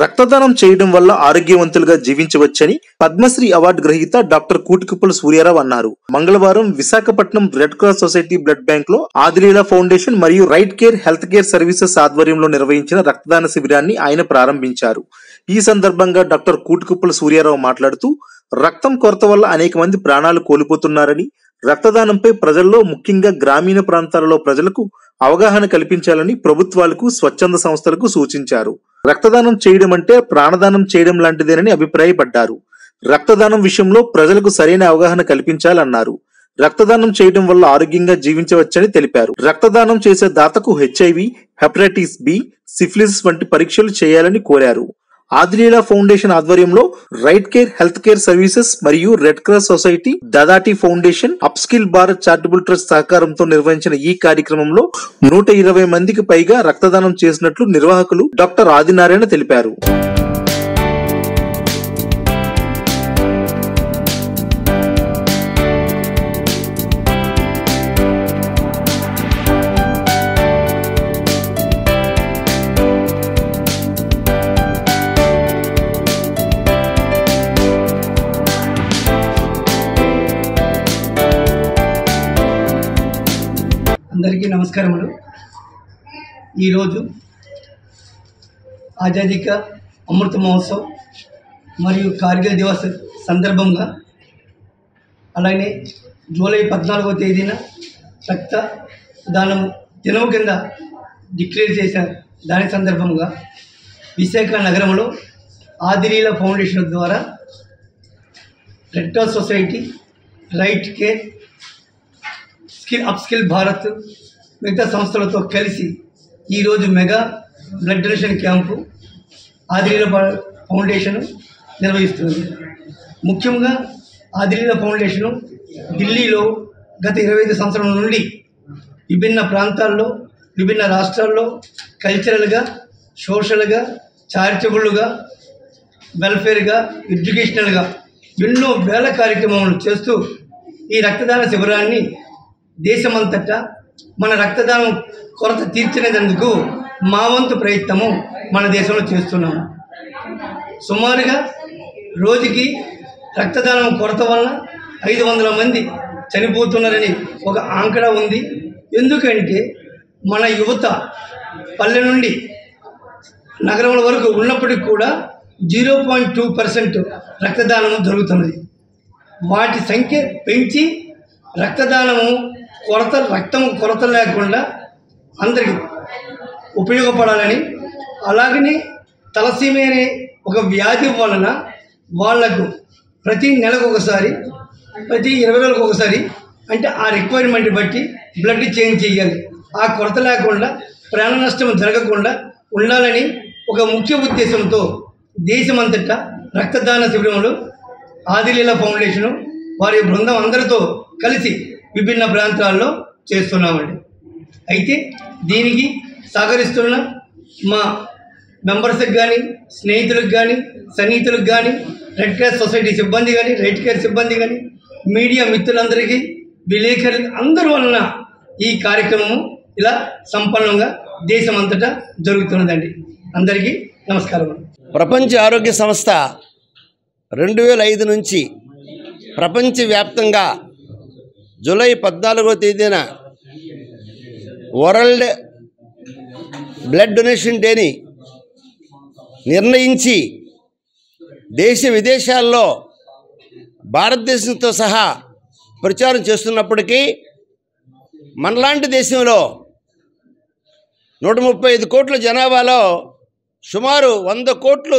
రక్తదానం చేయడం వల్ల ఆరోగ్యవంతులుగా జీవించవచ్చని పద్మశ్రీ అవార్డు గ్రహీత డాక్టర్ కూటికుప్పల సూర్యారావు అన్నారు. మంగళవారం Visakhapatnam red cross society blood బ్యాంక్లో ఆదిలీలా ఫౌండేషన్ మరియు right care health care services ఆధ్వర్యంలో నిర్వహించిన రక్తదాన శిబిరాన్ని ఆయన ప్రారంభించారు. ఈ సందర్భంగా డాక్టర్ కూటికుప్పల సూర్యారావు మాట్లాడుతూ రక్తం కొరత వల్ల అనేక మంది ప్రాణాలు కోల్పోతున్నారని రక్తదానంపై ప్రజల్లో ముఖ్యంగా గ్రామీణ ప్రాంతాలలో ప్రజలకు అవగాహన కల్పించాలని ప్రభుత్వాలకు స్వచ్ఛంద సంస్థలకు సూచించారు. రక్తదానం చేయడం అంటే ప్రాణదానం చేయడం లాంటిదేనని అభిప్రాయపడ్డారు. రక్తదానం విషయంలో ప్రజలకు సరైన అవగాహన కల్పించాలన్నారు. రక్తదానం చేయడం వల్ల ఆరోగ్యంగా జీవించవచ్చని తెలిపారు. రక్తదానం చేసే దాతకు హెచ్ఐవి హెపటైటిస్ బి సిఫిలిస్ వంటి పరీక్షలు చేయాలని కోరారు. ఆదిలీలా ఫౌండేషన్ ఆధ్వర్యంలో right care health care services మరియు red cross society Dadati foundation upskill Bharat charitable trust సహకారంతో నిర్వహించిన ఈ కార్యక్రమంలో నూట ఇరవై మందికి పైగా రక్తదానం చేసినట్లు నిర్వాహకులు డాక్టర్ ఆదినారాయణ తెలిపారు. నమస్కారములు. ఈరోజు ఆజాదీ అమృత మహోత్సవ్ మరియు కార్గిల్ దివస్ సందర్భంగా అలాగే జూలై పద్నాలుగవ తేదీన రక్త దానం దినం కింద డిక్లేర్ చేసిన దాని సందర్భంగా విశాఖ నగరంలో ఆదిలీల ఫౌండేషన్ ద్వారా red cross society right care skill up skill Bharat మిగతా సంస్థలతో కలిసి ఈరోజు mega blood donation camp Adileela foundation నిర్వహిస్తుంది. ముఖ్యంగా ఆదిలీల ఫౌండేషను ఢిల్లీలో గత ఇరవై ఐదు సంవత్సరాల నుండి విభిన్న ప్రాంతాల్లో విభిన్న రాష్ట్రాల్లో కల్చరల్గా సోషల్గా చారిటబుల్గా వెల్ఫేర్గా ఎడ్యుకేషనల్గా ఎన్నో వేల కార్యక్రమాలు చేస్తూ ఈ రక్తదాన శిబిరాన్ని దేశమంతటా మన రక్తదానం కొరత తీర్చినందుకు మా వంతు ప్రయత్నము మన దేశంలో చేస్తున్నాము సుమారుగా రోజుకి రక్తదానం కొరత వలన ఐదు వందల మంది చనిపోతున్నారని ఒక ఆంకడ ఉంది. ఎందుకంటే మన యువత పల్లె నుండి నగరముల వరకు ఉన్నప్పటికీ కూడా జీరో పాయింట్ టూ పర్సెంట్ రక్తదానం జరుగుతున్నది. వాటి సంఖ్య పెంచి రక్తదానము కొరత రక్తం కొరత లేకుండా అందరికి ఉపయోగపడాలని అలాగనే తలసీమే అనే ఒక వ్యాధి వలన వాళ్ళకు ప్రతి నెలకు ఒకసారి ప్రతి ఇరవై రోజులకు ఒకసారి అంటే ఆ రిక్వైర్మెంట్ బట్టి బ్లడ్ చేంజ్ చేయాలి. ఆ కొరత లేకుండా ప్రాణ నష్టం జరగకుండా ఉండాలని ఒక ముఖ్య ఉద్దేశంతో దేశమంతటా రక్తదాన శిబిరంలో ఆదిలీల ఫౌండేషను వారి బృందం అందరితో కలిసి విభిన్న ప్రాంతాల్లో చేస్తున్నామండి. అయితే దీనికి సహకరిస్తున్న మా మెంబర్స్కి కానీ స్నేహితులకు కానీ సన్నిహితులకు కానీ రెడ్ క్రాస్ సొసైటీ సిబ్బంది కానీ రెడ్ కేర్ సిబ్బంది కానీ మీడియా మిత్రులందరికీ విలేకరులు అందరి వలన ఈ కార్యక్రమము ఇలా సంపన్నంగా దేశమంతటా జరుగుతున్నదండి. అందరికీ నమస్కారం ప్రపంచ ఆరోగ్య సంస్థ రెండు వేల ఐదు నుంచి ప్రపంచవ్యాప్తంగా జూలై పద్నాలుగో తేదీన వరల్డ్ బ్లడ్ డొనేషన్ డేని నిర్ణయించి దేశ విదేశాల్లో భారతదేశంతో సహా ప్రచారం చేస్తున్నప్పటికీ మనలాంటి దేశంలో నూట ముప్పై ఐదు కోట్ల జనాభాలో సుమారు వంద కోట్లు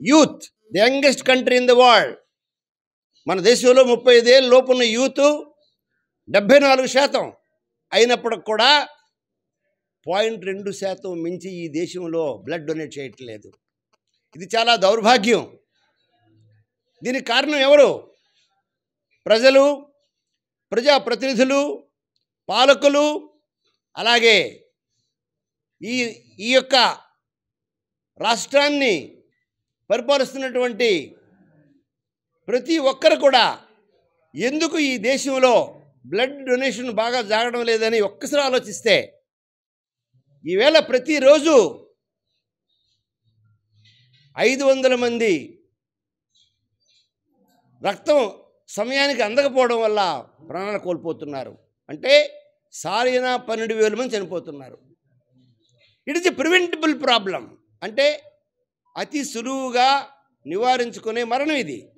youth the youngest country in the world. మన దేశంలో ముప్పై ఐదేళ్ళ లోపున్న యూత్ డెబ్భై నాలుగు శాతం అయినప్పటికి కూడా పాయింట్ రెండు శాతం మించి ఈ దేశంలో బ్లడ్ డొనేట్ చేయట్లేదు. ఇది చాలా దౌర్భాగ్యం. దీనికి కారణం ఎవరు? ప్రజలు ప్రజాప్రతినిధులు పాలకులు అలాగే ఈ ఈ యొక్క రాష్ట్రాన్ని పరిపాలిస్తున్నటువంటి ప్రతి ఒక్కరు కూడా ఎందుకు ఈ దేశంలో బ్లడ్ డొనేషన్ బాగా జాగడం లేదని ఒక్కసారి ఆలోచిస్తే ఈవేళ ప్రతిరోజు ఐదు వందల మంది రక్తం సమయానికి అందకపోవడం వల్ల ప్రాణాలు కోల్పోతున్నారు. అంటే సారైన పన్నెండు వేల మంది చనిపోతున్నారు. It is a preventable problem. అంటే అతి సులువుగా నివారించుకునే మరణం ఇది.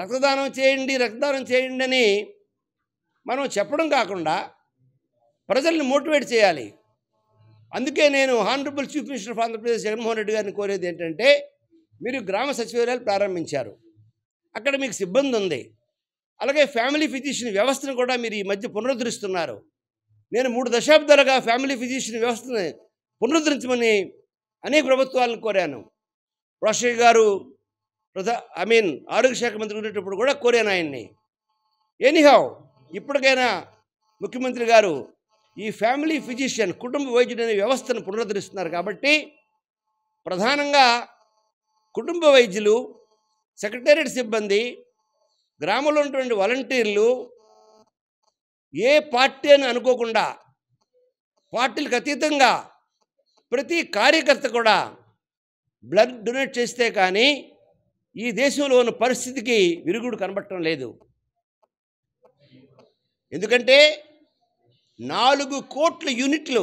రక్తదానం చేయండి రక్తదానం చేయండి అని మనం చెప్పడం కాకుండా ప్రజల్ని మోటివేట్ చేయాలి. అందుకే నేను honourable chief minister of Andhra Pradesh Jaganmohan Reddy గారిని కోరేది ఏంటంటే మీరు గ్రామ సచివాలయాలు ప్రారంభించారు. అక్కడ మీకు సిబ్బంది ఉంది. అలాగే ఫ్యామిలీ ఫిజిషియన్ వ్యవస్థను కూడా మీరు ఈ మధ్య పునరుద్ధరిస్తున్నారు. నేను మూడు దశాబ్దాలుగా ఫ్యామిలీ ఫిజిషియన్ వ్యవస్థను పునరుద్ధరించమని అనేక ప్రభుత్వాలను కోరాను. రోషయ్య గారు ప్రధా ఐ మీన్ ఆరోగ్య శాఖ మంత్రి ఉండేటప్పుడు కూడా కోరాను ఆయన్ని. ఎనీహౌ ఇప్పటికైనా ముఖ్యమంత్రి గారు ఈ ఫ్యామిలీ ఫిజిషియన్ కుటుంబ వైద్యుడు అనే వ్యవస్థను పునరుద్ధరిస్తున్నారు కాబట్టి ప్రధానంగా కుటుంబ వైద్యులు సెక్రటేరియట్ సిబ్బంది గ్రామంలో ఉన్నటువంటి వాలంటీర్లు ఏ పార్టీ అని అనుకోకుండా పార్టీలకు అతీతంగా ప్రతి కార్యకర్త కూడా బ్లడ్ డొనేట్ చేస్తే కానీ ఈ దేశంలో ఉన్న పరిస్థితికి విరుగుడు కనబడటం లేదు. ఎందుకంటే నాలుగు కోట్ల యూనిట్లు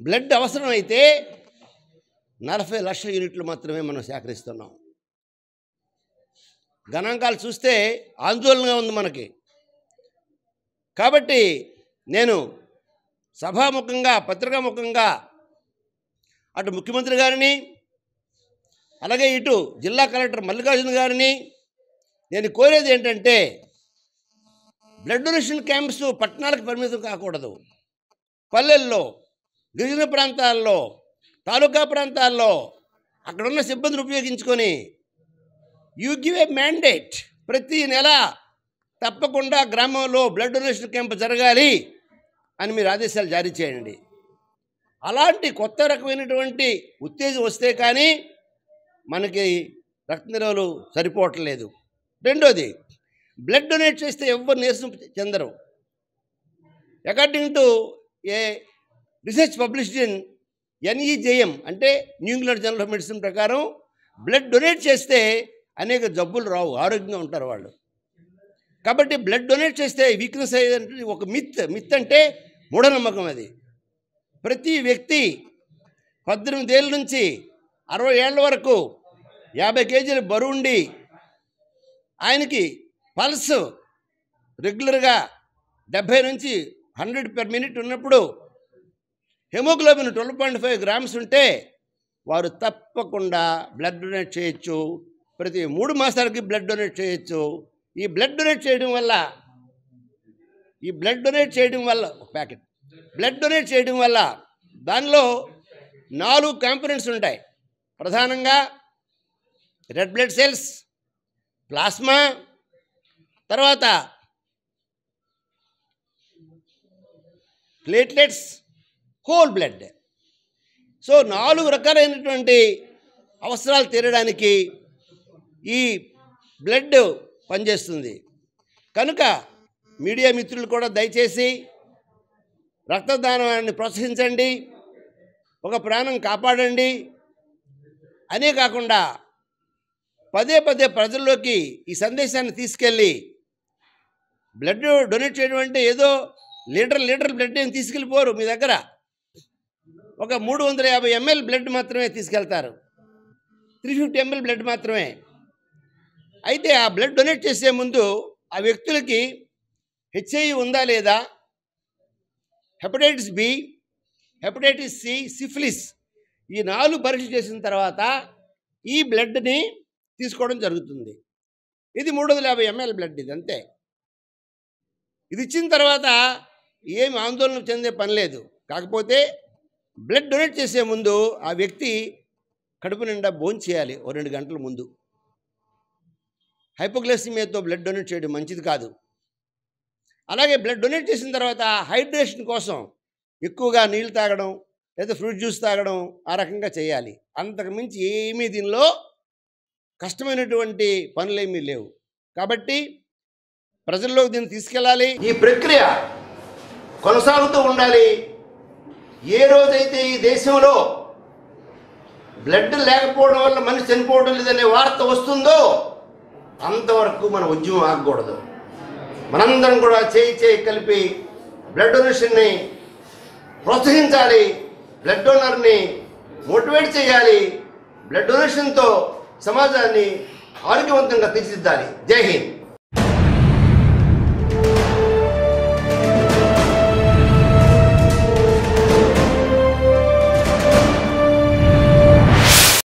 బ్లడ్ అవసరమైతే నలభై లక్షల యూనిట్లు మాత్రమే మనం సేకరిస్తున్నాం. గణాంకాలు చూస్తే ఆందోళనగా ఉంది మనకి. కాబట్టి నేను సభాముఖంగా పత్రికాముఖంగా అటు ముఖ్యమంత్రి గారిని అలాగే ఇటు జిల్లా కలెక్టర్ మల్లికార్జున గారిని నేను కోరేది ఏంటంటే బ్లడ్ డొనేషన్ క్యాంప్స్ పట్టణాలకు పరిమితం కాకూడదు. పల్లెల్లో గిరిజన ప్రాంతాల్లో తాలూకా ప్రాంతాల్లో అక్కడున్న సిబ్బందిని ఉపయోగించుకొని యూ గివ్ ఏ మ్యాండేట్ ప్రతి నెల తప్పకుండా గ్రామంలో బ్లడ్ డొనేషన్ క్యాంప్ జరగాలి అని మీరు ఆదేశాలు జారీ చేయండి. అలాంటి కొత్త రకమైనటువంటి ఉత్తేజం వస్తే కానీ మనకి రక్త నిల్వలు సరిపోవట్లేదు. రెండోది బ్లడ్ డొనేట్ చేస్తే ఎవ్వరు నీరసం చెందరు. According to a research published in NEJM అంటే new England journal of medicine ప్రకారం బ్లడ్ డొనేట్ చేస్తే అనేక జబ్బులు రావు ఆరోగ్యంగా ఉంటారు వాళ్ళు. కాబట్టి బ్లడ్ డొనేట్ చేస్తే వీక్నెస్ అయ్యేది ఒక మిత్ మిత్ అంటే మూఢనమ్మకం అది. ప్రతి వ్యక్తి పద్దెనిమిది ఏళ్ళ నుంచి అరవై ఏళ్ళ వరకు యాభై కేజీలు బరువుండి ఆయనకి పల్స్ రెగ్యులర్గా డెబ్భై నుంచి హండ్రెడ్ పర్ మినిట్ ఉన్నప్పుడు haemoglobin twelve point five grams ఉంటే వారు తప్పకుండా బ్లడ్ డొనేట్ చేయొచ్చు. ప్రతి మూడు మాసాలకి బ్లడ్ డొనేట్ చేయొచ్చు. ఈ బ్లడ్ డొనేట్ చేయడం వల్ల ఈ బ్లడ్ డొనేట్ చేయడం వల్ల ప్యాకెట్. బ్లడ్ డొనేట్ చేయడం వల్ల దానిలో నాలుగు కాంపనెంట్స్ ఉంటాయి. ప్రధానంగా రెడ్ బ్లడ్ సెల్స్ ప్లాస్మా తర్వాత ప్లేట్లెట్స్ హోల్ బ్లడ్ సో నాలుగు రకాలైనటువంటి అవసరాలు తీరడానికి ఈ బ్లడ్ పనిచేస్తుంది. కనుక మీడియా మిత్రులు కూడా దయచేసి రక్తదానాన్ని ప్రోత్సహించండి. ఒక ప్రాణం కాపాడండి. అనే కాకుండా పదే పదే ప్రజల్లోకి ఈ సందేశాన్ని తీసుకెళ్ళి బ్లడ్ డొనేట్ చేయడం అంటే ఏదో లీటర్ లీటర్ బ్లడ్ ఏం తీసుకెళ్ళిపోరు మీ దగ్గర. ఒక మూడు వందల యాభై ఎంఎల్ బ్లడ్ మాత్రమే తీసుకెళ్తారు. త్రీ ఫిఫ్టీ ఎంఎల్ బ్లడ్ మాత్రమే. అయితే ఆ బ్లడ్ డొనేట్ చేసే ముందు ఆ వ్యక్తులకి హెచ్ఐ ఉందా లేదా? Hepatitis B hepatitis C syphilis ఈ నాలుగు పరీక్ష చేసిన తర్వాత ఈ బ్లడ్ని తీసుకోవడం జరుగుతుంది. ఇది మూడు వందల యాభై ఎంఎల్ బ్లడ్ ఇది అంతే. ఇది ఇచ్చిన తర్వాత ఏమి ఆందోళన చెందే పని లేదు. కాకపోతే బ్లడ్ డొనేట్ చేసే ముందు ఆ వ్యక్తి కడుపు నిండా భోజనం చేయాలి ఓ రెండు గంటల ముందు. హైపోగ్లైసిమియాతో బ్లడ్ డొనేట్ చేయడం మంచిది కాదు. అలాగే బ్లడ్ డొనేట్ చేసిన తర్వాత హైడ్రేషన్ కోసం ఎక్కువగా నీళ్ళు తాగడం లేదా ఫ్రూట్ జ్యూస్ తాగడం ఆ రకంగా చేయాలి. అంతకు మించి ఏమీ దీనిలో కష్టమైనటువంటి పనులేమీ లేవు. కాబట్టి ప్రజల్లోకి దీన్ని తీసుకెళ్ళాలి. ఈ ప్రక్రియ కొనసాగుతూ ఉండాలి. ఏ రోజైతే ఈ దేశంలో బ్లడ్ లేకపోవడం వల్ల మనిషి చనిపోవడం లేదనే వార్త వస్తుందో అంతవరకు మన ఉద్యమం ఆగకూడదు. మనందరం కూడా చేయి చేయి కలిపి బ్లడ్ డొనేషన్ని ప్రోత్సహించాలి. బ్లడ్ డోనర్ని మోటివేట్ చేయాలి. బ్లడ్ డొనేషన్తో సమాజాన్ని ఆరోగ్యవంతంగా తీర్చిదిద్దాలి. జై హింద్.